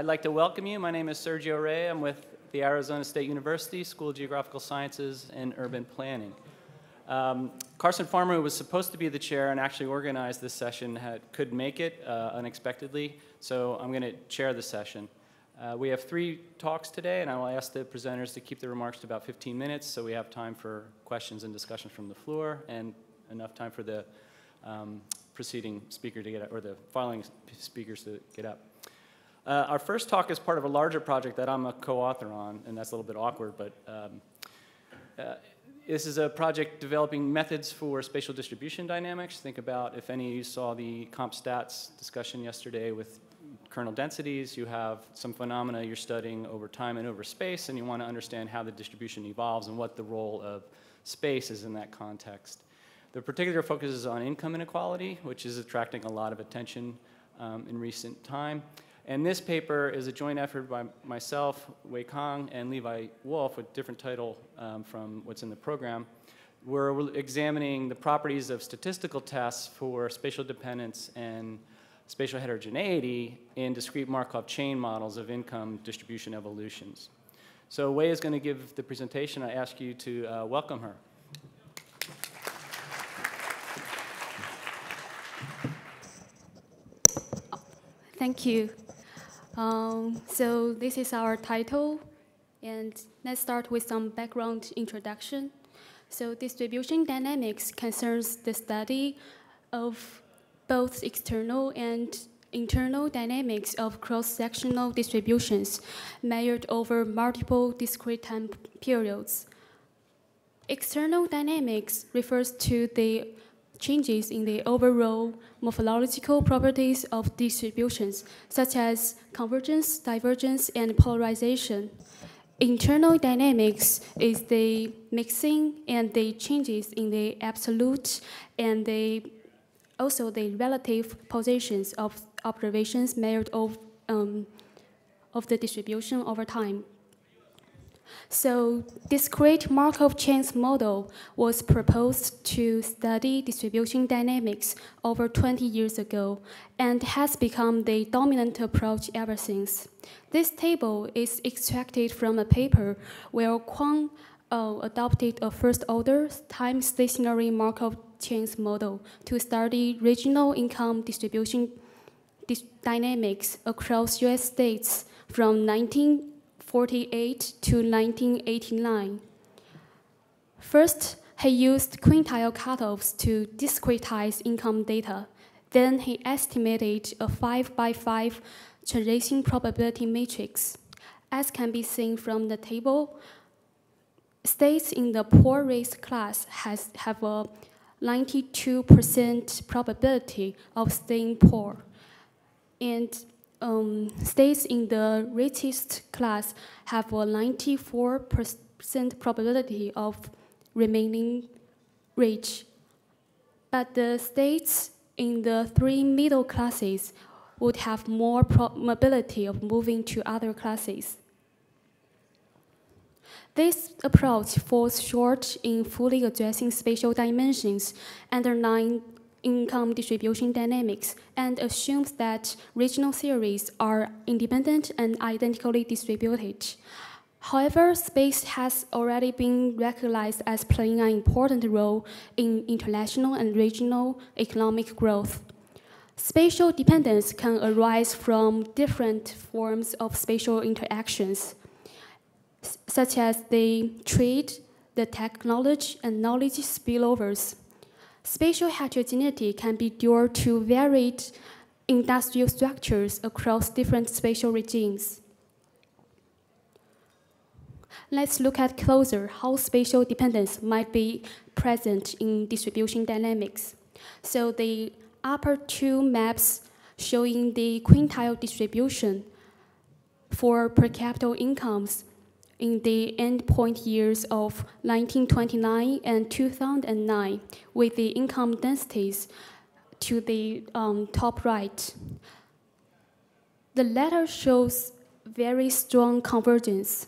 I'd like to welcome you. My name is Sergio Rey. I'm with the Arizona State University School of Geographical Sciences and Urban Planning. Um, Carson Farmer, who was supposed to be the chair and actually organized this session, had, could make it uh, unexpectedly, so I'm going to chair the session. Uh, we have three talks today, and I will ask the presenters to keep their remarks to about 15 minutes so we have time for questions and discussion from the floor and enough time for the um, preceding speaker to get up, or the following speakers to get up. Uh, our first talk is part of a larger project that I'm a co-author on, and that's a little bit awkward, but um, uh, this is a project developing methods for spatial distribution dynamics. Think about if any of you saw the comp stats discussion yesterday with kernel densities, you have some phenomena you're studying over time and over space, and you want to understand how the distribution evolves and what the role of space is in that context. The particular focus is on income inequality, which is attracting a lot of attention um, in recent time. And this paper is a joint effort by myself, Wei Kang, and Levi Wolf, with different title um, from what's in the program. We're examining the properties of statistical tests for spatial dependence and spatial heterogeneity in discrete Markov chain models of income distribution evolutions. So Wei is going to give the presentation. I ask you to uh, welcome her. Thank you. Um, so this is our title, and let's start with some background introduction. So distribution dynamics concerns the study of both external and internal dynamics of cross-sectional distributions measured over multiple discrete time periods. External dynamics refers to the changes in the overall morphological properties of distributions, such as convergence, divergence, and polarization. Internal dynamics is the mixing and the changes in the absolute and the also the relative positions of observations measured of, um, of the distribution over time. So discrete Markov chains model was proposed to study distribution dynamics over 20 years ago and has become the dominant approach ever since. This table is extracted from a paper where Kwong uh, adopted a first-order time stationary Markov chains model to study regional income distribution dis dynamics across US states from 19 1948 to 1989. First, he used quintile cutoffs to discretize income data. Then he estimated a 5 by 5 transition probability matrix. As can be seen from the table, states in the poor race class has, have a 92% probability of staying poor. And um, states in the richest class have a 94% probability of remaining rich. But the states in the three middle classes would have more probability of moving to other classes. This approach falls short in fully addressing spatial dimensions underlying income distribution dynamics and assumes that regional theories are independent and identically distributed. However, space has already been recognized as playing an important role in international and regional economic growth. Spatial dependence can arise from different forms of spatial interactions, such as the trade, the technology, and knowledge spillovers. Spatial heterogeneity can be due to varied industrial structures across different spatial regimes. Let's look at closer how spatial dependence might be present in distribution dynamics. So the upper two maps showing the quintile distribution for per capita incomes in the endpoint years of 1929 and 2009 with the income densities to the um, top right. The latter shows very strong convergence.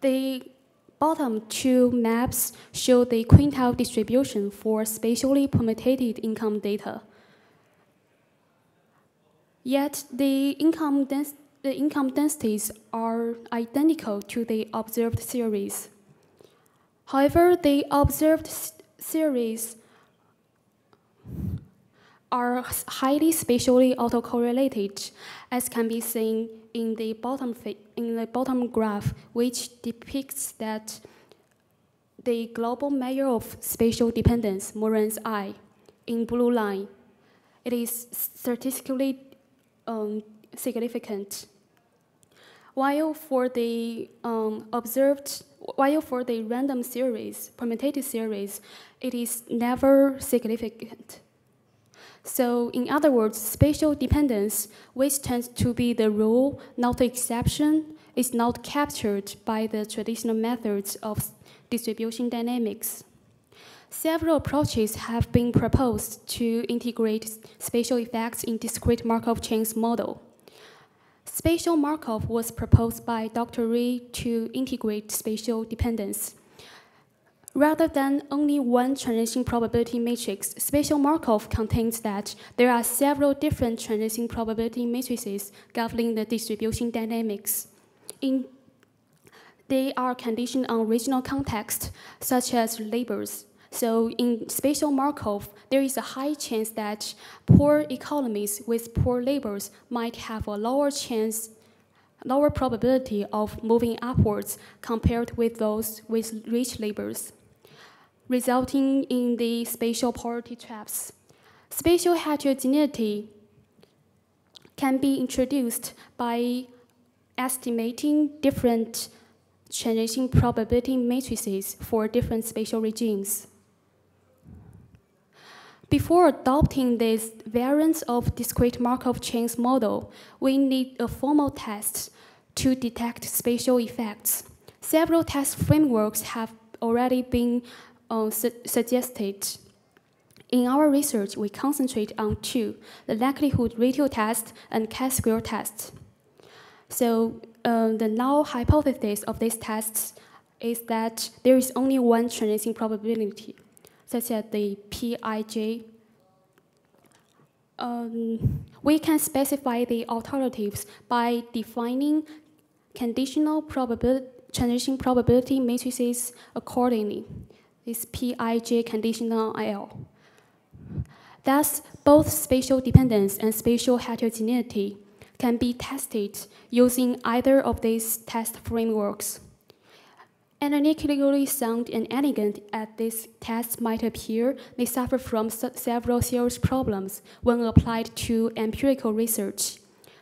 The bottom two maps show the quintile distribution for spatially permutated income data. Yet the income density the income densities are identical to the observed series. However, the observed series are highly spatially autocorrelated, as can be seen in the bottom in the bottom graph, which depicts that the global measure of spatial dependence, Moran's I, in blue line, it is statistically um, significant. While for the um, observed, while for the random series, permutative series, it is never significant. So in other words, spatial dependence, which tends to be the rule, not the exception, is not captured by the traditional methods of distribution dynamics. Several approaches have been proposed to integrate spatial effects in discrete Markov chains model. Spatial Markov was proposed by Dr. Rey to integrate spatial dependence. Rather than only one transition probability matrix, spatial Markov contains that there are several different transition probability matrices governing the distribution dynamics. In, they are conditioned on regional context, such as labels. So in spatial Markov, there is a high chance that poor economies with poor labels might have a lower chance lower probability of moving upwards compared with those with rich labels resulting in the spatial poverty traps. Spatial heterogeneity can be introduced by estimating different transition probability matrices for different spatial regimes. Before adopting this variants of discrete Markov chains model, we need a formal test to detect spatial effects. Several test frameworks have already been uh, su suggested. In our research, we concentrate on two, the likelihood ratio test and chi-square test. So uh, the null hypothesis of these tests is that there is only one transition probability, such as the Pij. Um, we can specify the alternatives by defining conditional probability, transition probability matrices accordingly is Pij conditional IL. Thus, both spatial dependence and spatial heterogeneity can be tested using either of these test frameworks. Analytically sound and elegant as these tests might appear, they suffer from several serious problems when applied to empirical research.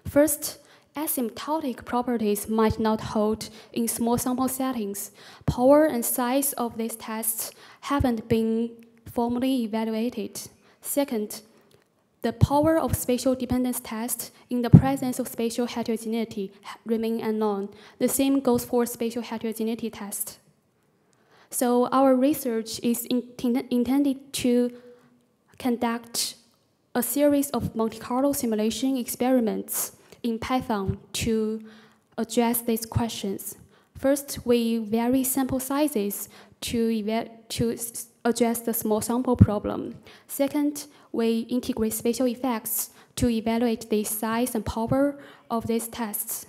First, asymptotic properties might not hold in small sample settings. Power and size of these tests haven't been formally evaluated. Second, the power of spatial dependence tests in the presence of spatial heterogeneity remain unknown. The same goes for spatial heterogeneity tests. So our research is intended to conduct a series of Monte Carlo simulation experiments in Python to address these questions. First, we vary sample sizes to, to address the small sample problem. Second, we integrate spatial effects to evaluate the size and power of these tests.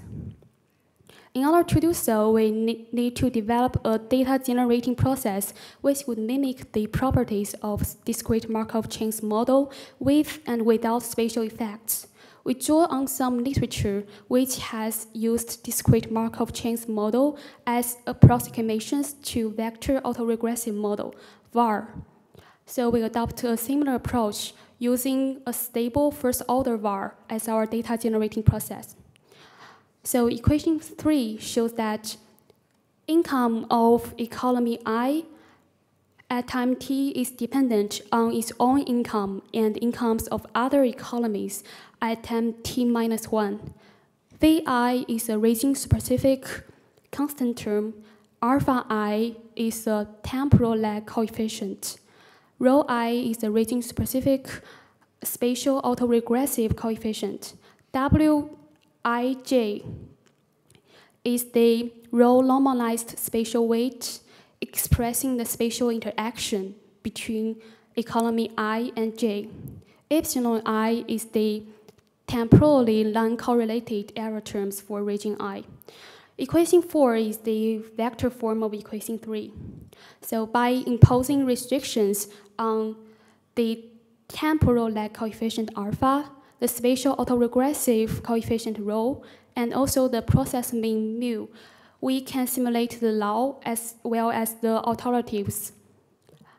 In order to do so, we need to develop a data generating process which would mimic the properties of discrete Markov chains model with and without spatial effects we draw on some literature which has used discrete Markov chains model as approximations to vector autoregressive model, VAR. So we adopt a similar approach using a stable first-order VAR as our data generating process. So equation three shows that income of economy I at time t is dependent on its own income and incomes of other economies at time t minus 1. Vi is a region-specific constant term. Alpha i is a temporal lag coefficient. Rho i is a region-specific spatial autoregressive coefficient. Wij is the row normalized spatial weight expressing the spatial interaction between economy i and j. Epsilon i is the temporally non-correlated error terms for region I. Equation 4 is the vector form of equation 3. So by imposing restrictions on the temporal lag coefficient alpha, the spatial autoregressive coefficient rho, and also the process mean mu, we can simulate the law as well as the alternatives,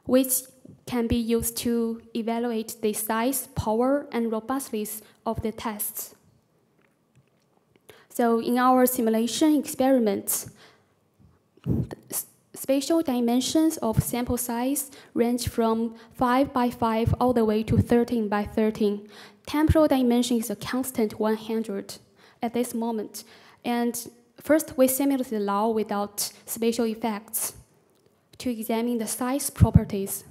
which can be used to evaluate the size, power, and robustness of the tests. So in our simulation experiments, spatial dimensions of sample size range from 5 by 5 all the way to 13 by 13. Temporal dimension is a constant 100 at this moment. And first, we simulate the law without spatial effects to examine the size properties.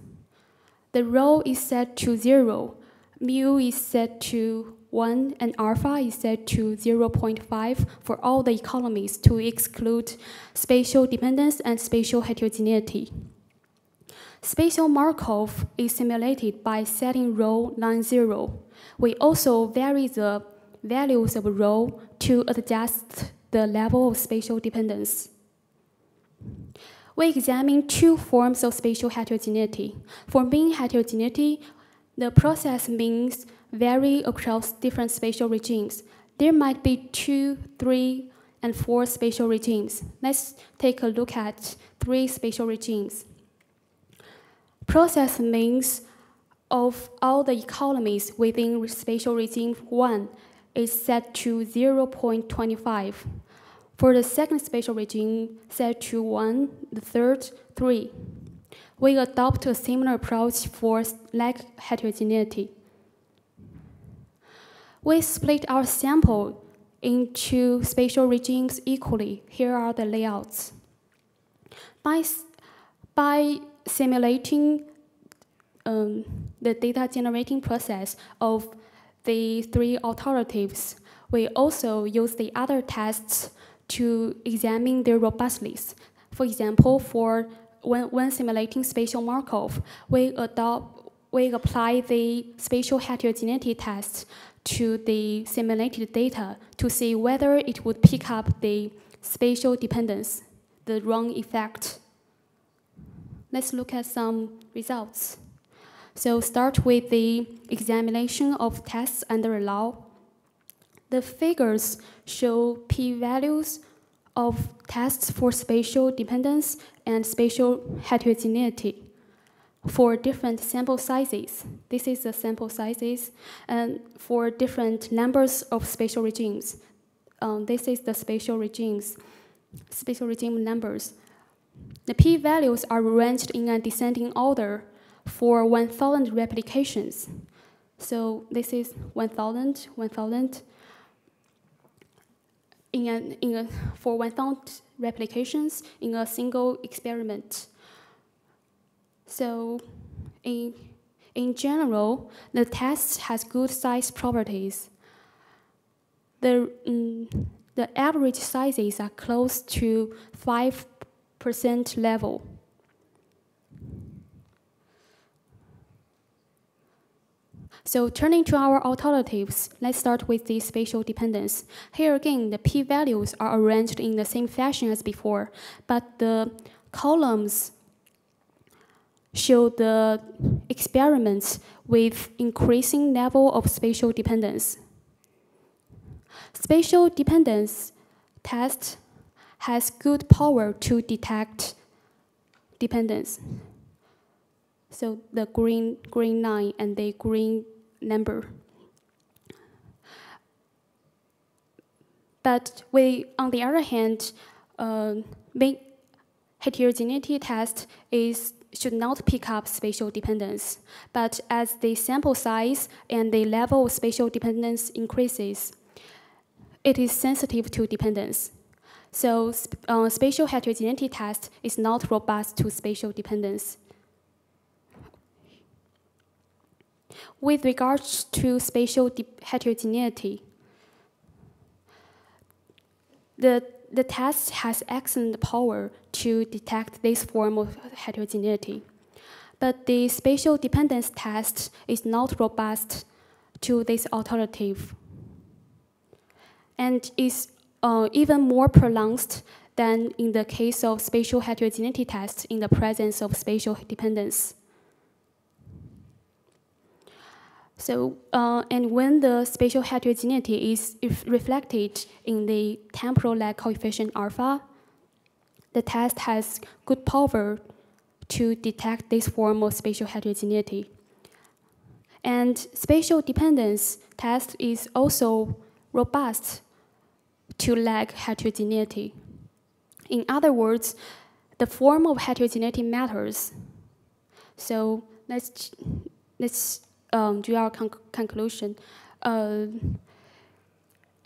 The rho is set to 0, mu is set to 1, and alpha is set to 0.5 for all the economies to exclude spatial dependence and spatial heterogeneity. Spatial Markov is simulated by setting rho non-zero. We also vary the values of rho to adjust the level of spatial dependence. We examine two forms of spatial heterogeneity. For mean heterogeneity, the process means vary across different spatial regimes. There might be two, three, and four spatial regimes. Let's take a look at three spatial regimes. Process means of all the economies within spatial regime 1 is set to 0.25. For the second spatial regime, set to 1, the third, 3. We adopt a similar approach for lag heterogeneity. We split our sample into spatial regimes equally. Here are the layouts. By, by simulating um, the data generating process of the three alternatives, we also use the other tests to examine their robustness. For example, for when, when simulating spatial Markov, we adopt we apply the spatial heterogeneity test to the simulated data to see whether it would pick up the spatial dependence, the wrong effect. Let's look at some results. So start with the examination of tests under law. The figures show p-values of tests for spatial dependence and spatial heterogeneity for different sample sizes. This is the sample sizes and for different numbers of spatial regimes. Um, this is the spatial regimes, spatial regime numbers. The p-values are arranged in a descending order for 1,000 replications. So this is 1,000, 1,000, in a, in a, for 1,000 replications in a single experiment. So in, in general, the test has good size properties. The, um, the average sizes are close to 5% level. So turning to our alternatives, let's start with the spatial dependence. Here again, the p-values are arranged in the same fashion as before, but the columns show the experiments with increasing level of spatial dependence. Spatial dependence test has good power to detect dependence. So the green, green line and the green number. But we, on the other hand, uh, heterogeneity test is should not pick up spatial dependence. But as the sample size and the level of spatial dependence increases, it is sensitive to dependence. So uh, spatial heterogeneity test is not robust to spatial dependence. With regards to spatial heterogeneity, the, the test has excellent power to detect this form of heterogeneity. But the spatial dependence test is not robust to this alternative. and is uh, even more pronounced than in the case of spatial heterogeneity tests in the presence of spatial dependence. So, uh, and when the spatial heterogeneity is reflected in the temporal lag coefficient alpha, the test has good power to detect this form of spatial heterogeneity. And spatial dependence test is also robust to lag heterogeneity. In other words, the form of heterogeneity matters. So let's, let's um, do our conc conclusion. Uh,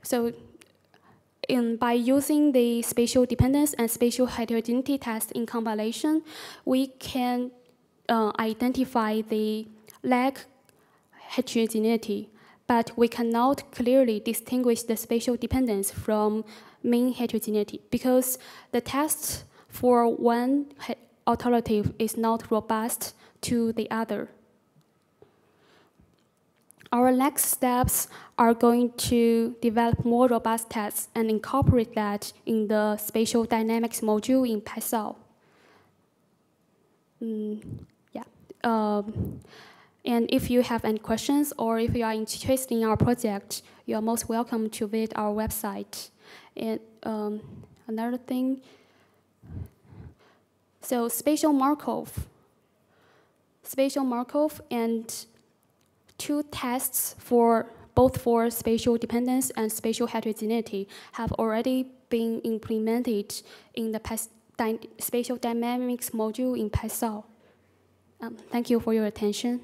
so in, by using the spatial dependence and spatial heterogeneity test in combination, we can uh, identify the lag heterogeneity, but we cannot clearly distinguish the spatial dependence from mean heterogeneity because the test for one alternative is not robust to the other. Our next steps are going to develop more robust tests and incorporate that in the spatial dynamics module in PySAL. Mm, yeah. Um, and if you have any questions or if you are interested in our project, you are most welcome to visit our website. And um, another thing, so spatial Markov, spatial Markov and two tests for both for spatial dependence and spatial heterogeneity have already been implemented in the spatial dynamics module in PySAL. Um, thank you for your attention.